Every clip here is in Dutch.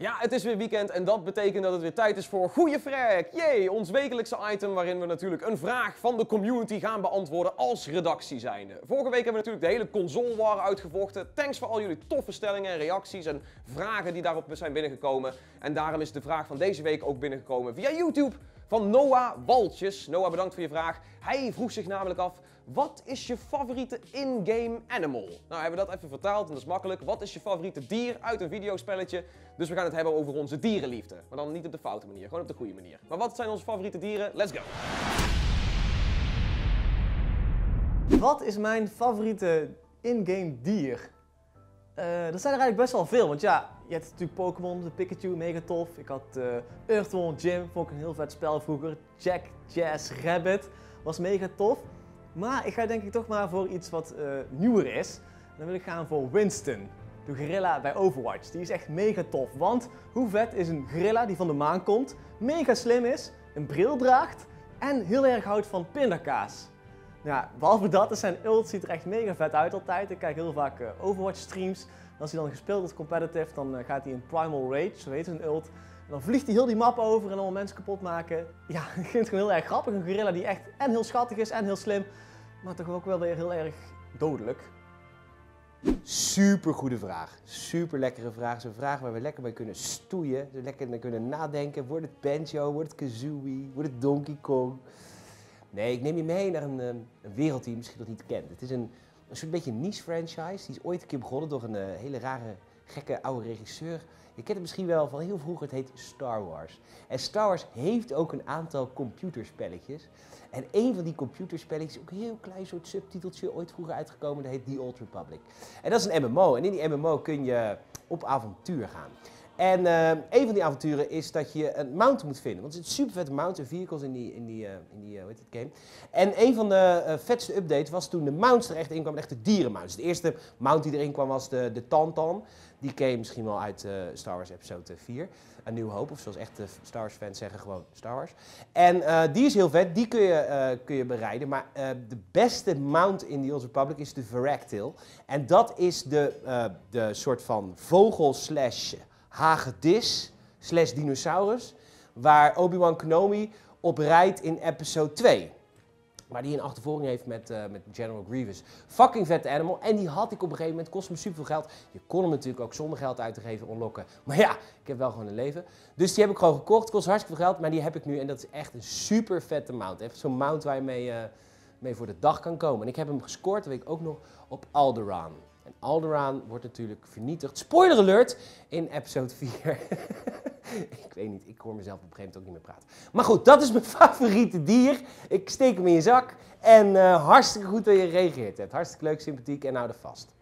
Ja, het is weer weekend en dat betekent dat het weer tijd is voor Goeie Frag. Jee, ons wekelijkse item waarin we natuurlijk een vraag van de community gaan beantwoorden als redactie zijnde. Vorige week hebben we natuurlijk de hele console war uitgevochten. Thanks voor al jullie toffe stellingen en reacties en vragen die daarop zijn binnengekomen. En daarom is de vraag van deze week ook binnengekomen via YouTube van Noah Waltjes. Noah, bedankt voor je vraag. Hij vroeg zich namelijk af, wat is je favoriete in-game animal? Nou, hebben we dat even vertaald en dat is makkelijk. Wat is je favoriete dier uit een videospelletje? Dus we gaan het hebben over onze dierenliefde. Maar dan niet op de foute manier, gewoon op de goede manier. Maar wat zijn onze favoriete dieren? Let's go! Wat is mijn favoriete in-game dier? Uh, dat zijn er eigenlijk best wel veel, want ja, je hebt natuurlijk Pokémon, de Pikachu, mega tof. Ik had uh, Earthworm Jim, vond ik een heel vet spel vroeger. Jack, Jazz, Rabbit, was mega tof. Maar ik ga denk ik toch maar voor iets wat uh, nieuwer is. Dan wil ik gaan voor Winston, de gorilla bij Overwatch. Die is echt mega tof, want hoe vet is een gorilla die van de maan komt, mega slim is, een bril draagt en heel erg houdt van pindakaas. Ja, behalve dat, zijn ult ziet er echt mega vet uit altijd. Ik kijk heel vaak uh, Overwatch streams. Als hij dan gespeeld wordt competitive, dan uh, gaat hij in Primal Rage, zo heet zijn ult. Dan vliegt hij heel die map over en allemaal mensen kapot maken. Ja, ik vind het gewoon heel erg grappig. Een gorilla die echt en heel schattig is en heel slim. Maar toch ook wel weer heel erg dodelijk. Super goede vraag. Super lekkere vraag. Zo'n vraag waar we lekker bij kunnen stoeien. Lekker naar kunnen nadenken. Wordt het Banjo? Wordt het Kazooie? Wordt het Donkey Kong? Nee, ik neem je mee naar een, een wereld die je misschien nog niet kent. Het is een, een soort beetje niche franchise. Die is ooit een keer begonnen door een uh, hele rare, gekke oude regisseur. Je kent het misschien wel van heel vroeger, het heet Star Wars. En Star Wars heeft ook een aantal computerspelletjes. En een van die computerspelletjes ook een heel klein soort subtiteltje ooit vroeger uitgekomen. Dat heet The Old Republic. En dat is een MMO. En in die MMO kun je op avontuur gaan. En uh, een van die avonturen is dat je een mount moet vinden. Want er zitten super vette en vehicles in die, in die, uh, in die uh, hoe heet het game. En een van de vetste updates was toen de mounts er echt in kwamen, echt de dierenmounts. De eerste mount die erin kwam was de, de Tantan. Die je misschien wel uit Star Wars episode 4. A New Hope, of zoals echte Star Wars fans zeggen, gewoon Star Wars. En die is heel vet, die kun je, kun je bereiden. Maar de beste mount in The Old Republic is de Varactyl. En dat is de, de soort van vogel slash hagedis slash dinosaurus, waar Obi-Wan Kenobi op rijdt in episode 2. Waar die een achtervolging heeft met, uh, met General Grievous. Fucking vet animal. En die had ik op een gegeven moment. Kost me super veel geld. Je kon hem natuurlijk ook zonder geld uit te geven onlokken. Maar ja, ik heb wel gewoon een leven. Dus die heb ik gewoon gekocht. Kost hartstikke veel geld. Maar die heb ik nu. En dat is echt een super vette mount. Even zo'n mount waar je mee, uh, mee voor de dag kan komen. En ik heb hem gescoord, dat weet ik ook nog, op Alderaan. En Alderaan wordt natuurlijk vernietigd. Spoiler alert! In episode 4. ik weet niet, ik hoor mezelf op een gegeven moment ook niet meer praten. Maar goed, dat is mijn favoriete dier. Ik steek hem in je zak. En uh, hartstikke goed dat je gereageerd hebt. Hartstikke leuk, sympathiek en hou er vast.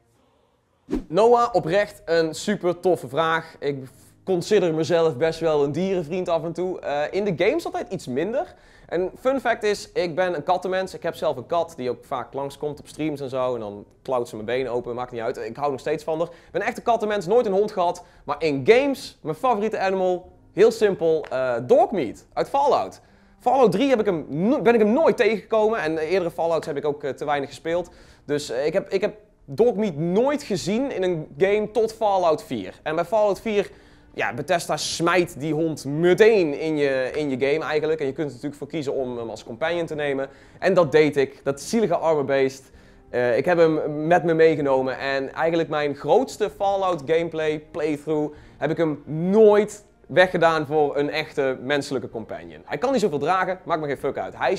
Noah, oprecht een super toffe vraag. Ik consider mezelf best wel een dierenvriend af en toe. Uh, in de games altijd iets minder. En fun fact is, ik ben een kattenmens. Ik heb zelf een kat die ook vaak langskomt op streams en zo. En dan klauwt ze mijn benen open, maakt niet uit. Ik hou nog steeds van haar. Ik ben echt een kattenmens, nooit een hond gehad. Maar in games, mijn favoriete animal, heel simpel, uh, Dogmeat uit Fallout. Fallout 3 heb ik hem, ben ik hem nooit tegengekomen. En eerdere Fallouts heb ik ook uh, te weinig gespeeld. Dus ik heb, ik heb Dogmeat nooit gezien in een game tot Fallout 4. En bij Fallout 4 ja, Bethesda smijt die hond meteen in je, in je game eigenlijk. En je kunt er natuurlijk voor kiezen om hem als companion te nemen. En dat deed ik. Dat zielige armor beest. Uh, ik heb hem met me meegenomen. En eigenlijk mijn grootste Fallout gameplay playthrough heb ik hem nooit weggedaan voor een echte menselijke companion. Hij kan niet zoveel dragen, maakt me geen fuck uit. Hij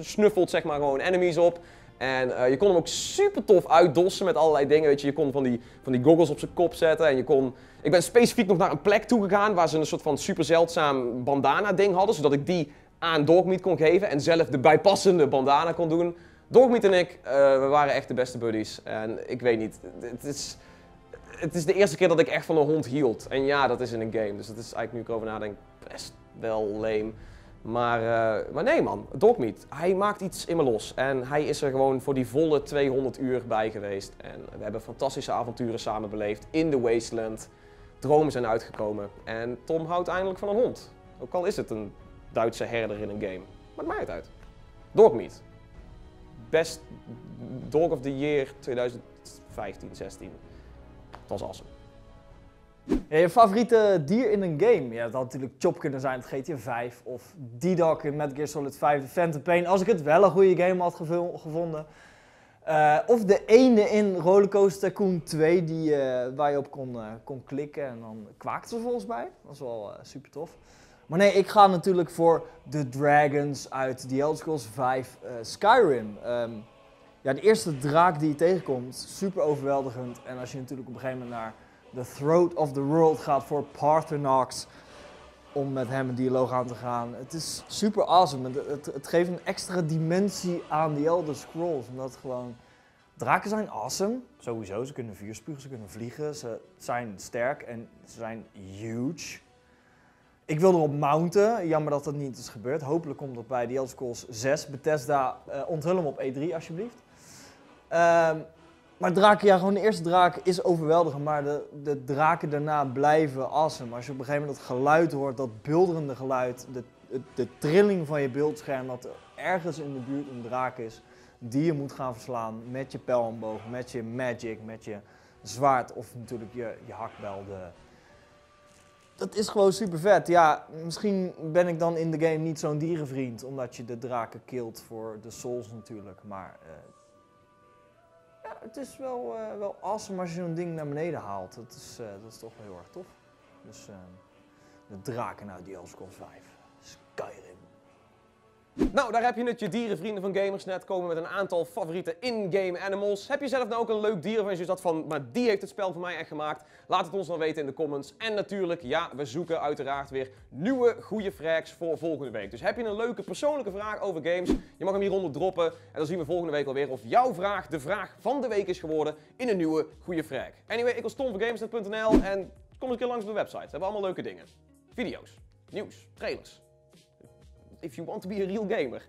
snuffelt zeg maar gewoon enemies op. En uh, je kon hem ook super tof uitdossen met allerlei dingen. Weet je, je kon van die, van die goggles op zijn kop zetten. En je kon... Ik ben specifiek nog naar een plek toe gegaan waar ze een soort van super zeldzaam bandana ding hadden. Zodat ik die aan Dogmeat kon geven en zelf de bijpassende bandana kon doen. Dogmeat en ik, uh, we waren echt de beste buddies. En ik weet niet, het is, het is de eerste keer dat ik echt van een hond hield. En ja, dat is in een game. Dus dat is eigenlijk nu ik erover nadenk best wel lame. Maar, uh, maar nee man, Dogmeat, hij maakt iets in me los. En hij is er gewoon voor die volle 200 uur bij geweest. En we hebben fantastische avonturen samen beleefd in de Wasteland. Dromen zijn uitgekomen. En Tom houdt eindelijk van een hond. Ook al is het een Duitse herder in een game. Maakt mij het uit. Dogmeat. Best Dog of the Year 2015, 16. Dat was awesome. Je favoriete dier in een game? Ja, dat had natuurlijk Chop kunnen zijn GTA 5 of D-Dog in Metal Gear Solid 5, The Phantom Pain, als ik het wel een goede game had gevo- gevonden. Eh, of de ene in Rollercoaster Tycoon 2 die, eh, waar je op kon, eh, kon klikken en dan kwaakte ze volgens mij. Dat was wel super tof. Maar nee, ik ga natuurlijk voor The Dragons uit The Elder Scrolls 5 eh, Skyrim. Ehm, ja, de eerste draak die je tegenkomt, super overweldigend. En als je natuurlijk op een gegeven moment naar The Throat of the World gaat voor Parthenox, om met hem een dialoog aan te gaan. Het is super awesome. Het, het, geeft een extra dimensie aan The Elder Scrolls, omdat gewoon... Draken zijn awesome, sowieso. Ze kunnen vuur spugen, ze kunnen vliegen, ze zijn sterk en ze zijn huge. Ik wil erop mounten, jammer dat dat niet is gebeurd. Hopelijk komt dat bij The Elder Scrolls 6. Bethesda, eh onthul hem op E3 alsjeblieft. Ehm, maar draken, ja, gewoon de eerste draak is overweldigend, maar de, de draken daarna blijven awesome. Als je op een gegeven moment dat geluid hoort, dat bulderende geluid, de, de, trilling van je beeldscherm, dat er ergens in de buurt een draak is die je moet gaan verslaan met je pijl met je magic, met je zwaard of natuurlijk je, je hakbel. De... Dat is gewoon super vet. Ja, misschien ben ik dan in de game niet zo'n dierenvriend, omdat je de draken kilt voor de souls natuurlijk. Maar eh, het is wel, eh, wel awesome als je zo'n ding naar beneden haalt. Dat is, eh, dat is toch wel heel erg tof. Dus eh, de draken uit die Elder Scrolls 5. Nou, daar heb je het. Je dierenvrienden van Gamersnet komen met een aantal favoriete in-game animals. Heb je zelf nou ook een leuk dier waarvan je zat van, maar die heeft het spel voor mij echt gemaakt? Laat het ons dan weten in de comments. En natuurlijk, ja, we zoeken uiteraard weer nieuwe goede frags voor volgende week. Dus heb je een leuke persoonlijke vraag over games, je mag hem hieronder droppen. En dan zien we volgende week alweer of jouw vraag de vraag van de week is geworden in een nieuwe goede frag. Anyway, ik was Tom van Gamersnet.nl en kom eens een keer langs op de website. We hebben allemaal leuke dingen. Video's, nieuws, trailers if you want to be a real gamer.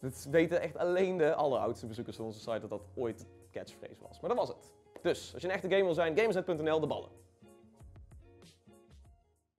Dat weten echt alleen de alleroudste bezoekers van onze site dat dat ooit catchphrase was. Maar dat was het. Dus, als je een echte gamer wil zijn, gamersnet.nl, de ballen.